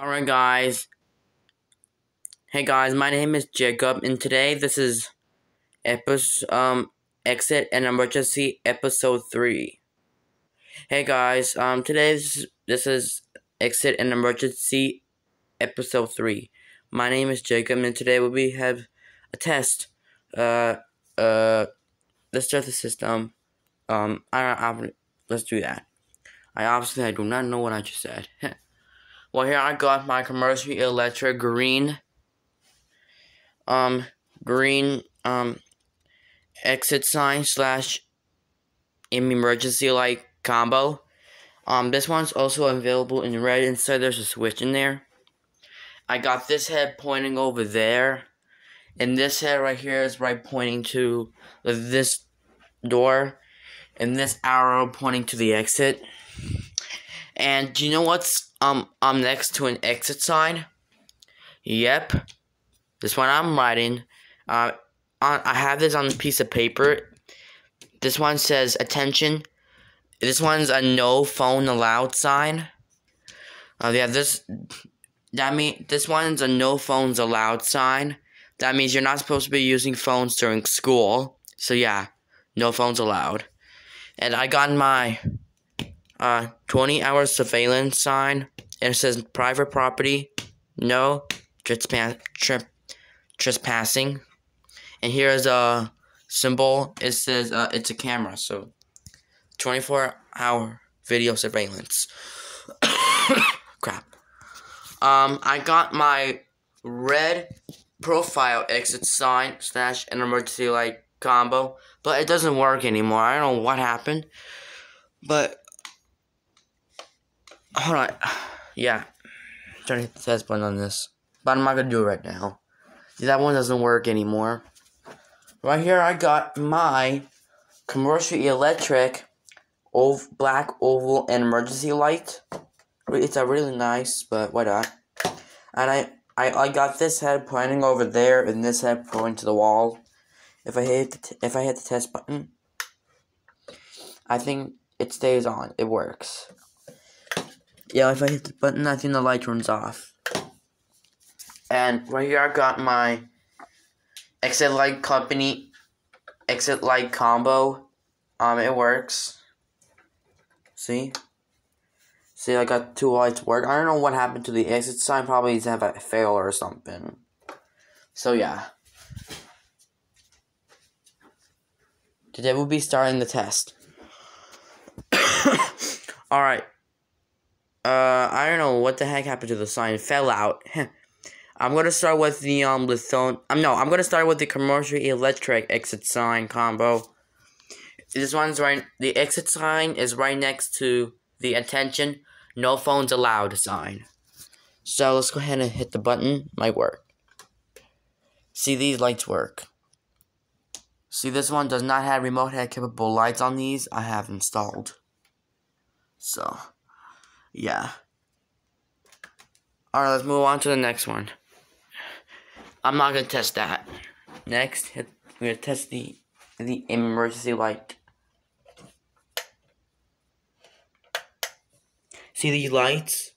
Alright guys. Hey guys, my name is Jacob and today this is episode um exit and emergency episode 3. Hey guys, um today this is, exit and emergency episode 3. My name is Jacob and today we have a test. Uh uh let's start the system. Um I, I let's do that. I obviously I do not know what I just said. Well, here I got my commercial electric green, um, green, um, exit sign slash emergency light combo. Um, this one's also available in red. Inside there's a switch in there. I got this head pointing over there. And this head right here is right pointing to this door. And this arrow pointing to the exit. And do you know what's um I'm next to an exit sign. Yep. This one I'm writing. Uh on I have this on a piece of paper. This one says attention. This one's a no phone allowed sign. Uh yeah, this that mean this one's a no phones allowed sign. That means you're not supposed to be using phones during school. So yeah, no phones allowed. And I got my uh, 20 hour surveillance sign. And it says private property, no trespass, trespassing. And here's a symbol. It says uh, it's a camera. So 24 hour video surveillance. Crap. Um, I got my red profile exit sign slash an emergency light combo, but it doesn't work anymore. I don't know what happened, but hold on. Yeah. Trying to hit the test button on this. But I'm not gonna do it right now. That one doesn't work anymore. Right here, I got my commercial electric ov black oval and emergency light. It's a really nice, but why not? And I, I, I got this head pointing over there, and this head pointing to the wall. If I hit if I hit the test button, I think it stays on. It works. Yeah, if I hit the button, I think the light turns off. And right here, I got my exit light company exit light combo. Um, it works. See? See, I got two lights work. I don't know what happened to the exit sign. Probably to have a fail or something. So yeah. Today we'll be starting the test. Alright. Uh, I don't know what the heck happened to the sign. It fell out. I'm gonna start with the um Lithonia. Um, no, I'm gonna start with the commercial electric exit sign combo. This one's right. The exit sign is right next to the attention, no phones allowed sign. So let's go ahead and hit the button. Might work. See these lights work. See this one does not have remote head capable lights on these. I have installed. So. Yeah. Alright, let's move on to the next one. I'm not gonna test that. Next, we're gonna test the the emergency light. See these lights?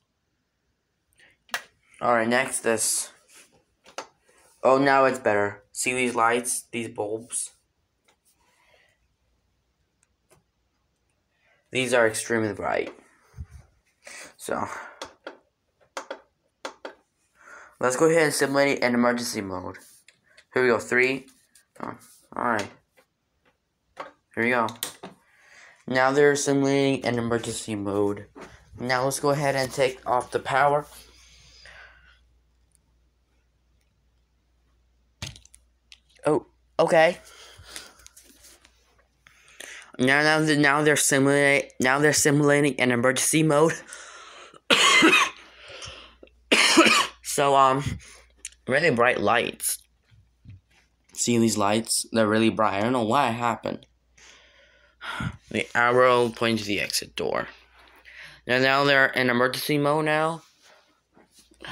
Alright, next this. Oh, now it's better. See these lights? These bulbs? These are extremely bright. So, let's go ahead and simulate an emergency mode. Here we go, three. Oh, Alright. Here we go. Now they're simulating an emergency mode. Now let's go ahead and take off the power. Oh, okay. Now, now, now they're simulating. Now they're simulating an emergency mode. so, um, really bright lights. See these lights? They're really bright. I don't know why it happened. The arrow pointing to the exit door. Now, now they're in emergency mode now.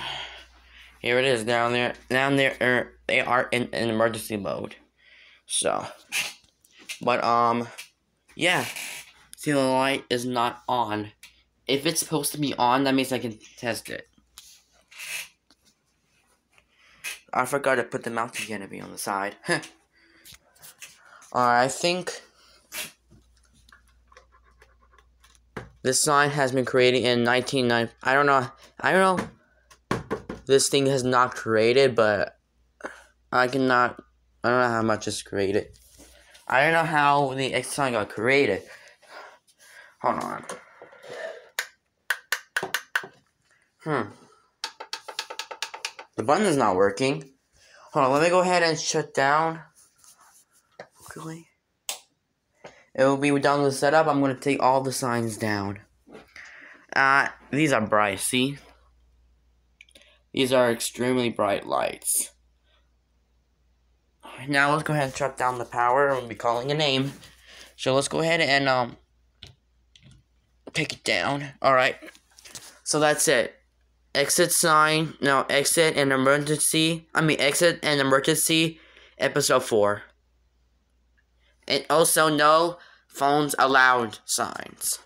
Here it is down there. Down they're er, they are in, in emergency mode. So, but um, yeah. See the light is not on. If it's supposed to be on, that means I can test it. I forgot to put the to be on the side. Alright, I think this sign has been created in 1990. I don't know. I don't know. This thing has not created, but I cannot. I don't know how much it's created. I don't know how the X sign got created. Hold on. Hmm. The button is not working. Hold on, let me go ahead and shut down. Okay. It will be done with the setup. I'm going to take all the signs down. Uh, these are bright, see? These are extremely bright lights. Now let's go ahead and shut down the power. I'm We'll be calling a name. So let's go ahead and um take it down. Alright. So that's it exit sign, no, exit and emergency, I mean, exit and emergency, episode 4. And also, no phones allowed signs.